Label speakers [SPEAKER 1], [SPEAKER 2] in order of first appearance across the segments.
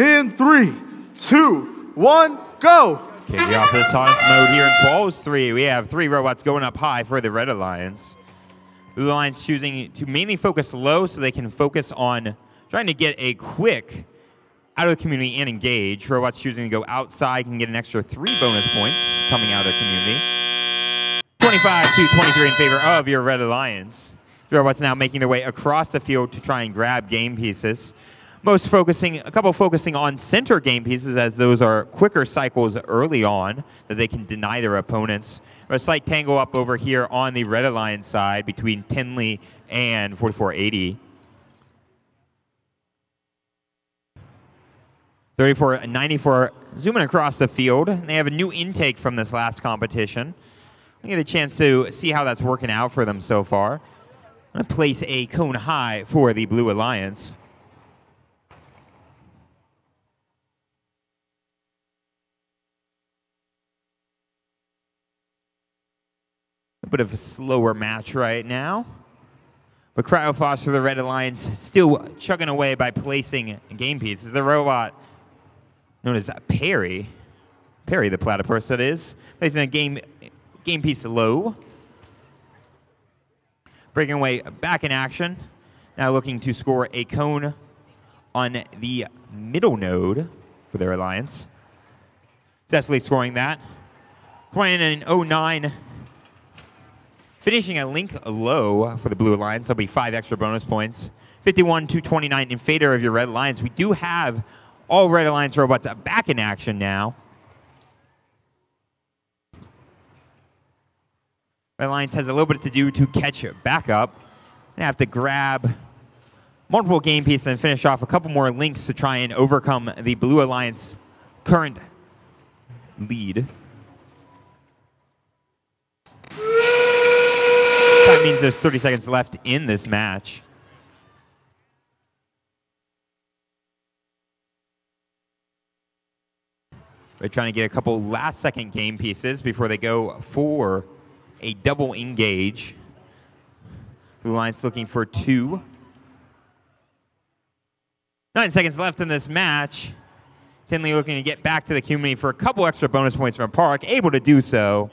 [SPEAKER 1] In three, two, one, go.
[SPEAKER 2] Kicking off the taunts mode here in Quals 3. We have three robots going up high for the Red Alliance. Blue Alliance choosing to mainly focus low so they can focus on trying to get a quick out of the community and engage. Robots choosing to go outside can get an extra three bonus points coming out of the community. 25 to 23 in favor of your Red Alliance. The robots now making their way across the field to try and grab game pieces. Most focusing, a couple focusing on center game pieces as those are quicker cycles early on that they can deny their opponents. A slight tangle up over here on the Red Alliance side between Tinley and 4480. 34 94 zooming across the field. They have a new intake from this last competition. We get a chance to see how that's working out for them so far. I'm going to place a cone high for the Blue Alliance. Bit of a slower match right now. But Cryophos for the Red Alliance still chugging away by placing game pieces. The robot known as Perry, Perry the platypus that is, placing a game, game piece low. Breaking away back in action. Now looking to score a cone on the middle node for their alliance. Successfully scoring that. Playing an 09 Finishing a link low for the Blue Alliance, that'll be five extra bonus points. 51 to 29 in favor of your Red Alliance. We do have all Red Alliance robots back in action now. Red Alliance has a little bit to do to catch back up. They have to grab multiple game pieces and finish off a couple more links to try and overcome the Blue Alliance current lead. That means there's 30 seconds left in this match. They're trying to get a couple last second game pieces before they go for a double engage. Blue Alliance looking for two. Nine seconds left in this match. Tinley looking to get back to the community for a couple extra bonus points from Park, able to do so.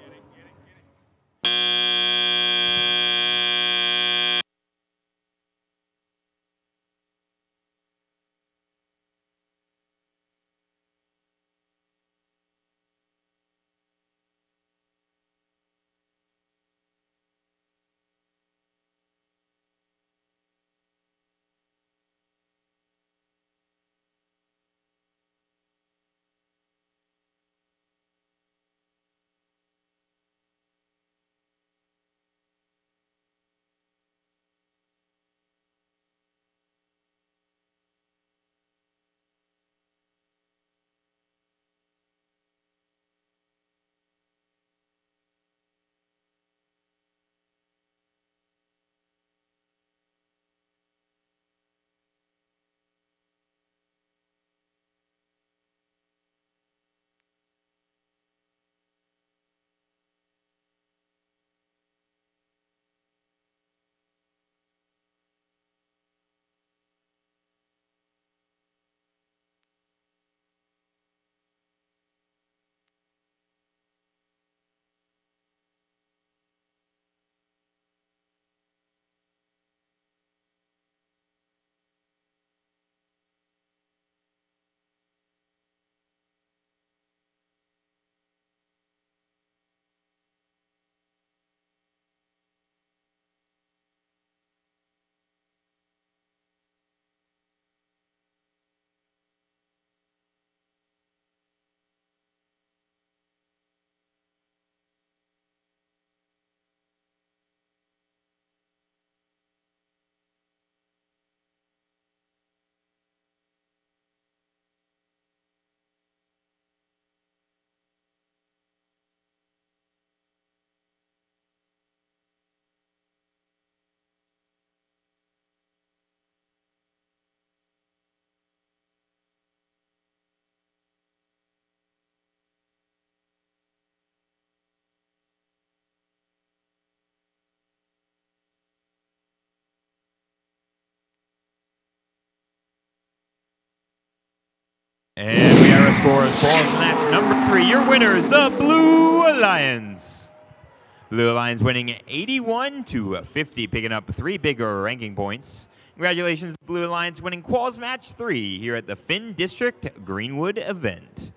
[SPEAKER 2] And we have our scores. Quals match number three. Your winners, the Blue Alliance. Blue Alliance winning 81 to 50, picking up three bigger ranking points. Congratulations, Blue Alliance winning Quals Match 3 here at the FIN District Greenwood event.